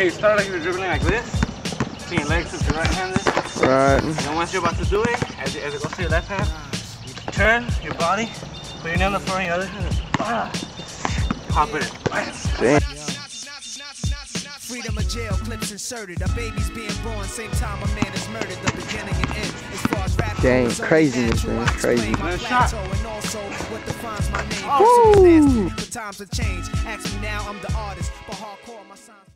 Okay, you start like you're dribbling like this. So your legs to your right hand. Right. And then once you're about to do it, as it, as it goes to your left hand, you turn your body, put your knee on the floor and your other hand, ah, pop it in. Damn. Freedom of jail clips inserted. A baby's being born, same time a man is murdered. The beginning and end. As far as rap Dang, goes, craziness, man, I crazy. shot. And also what defines my name. Woo! Circumstance, The times have changed. Ask me now, I'm the artist. But hardcore, my signs.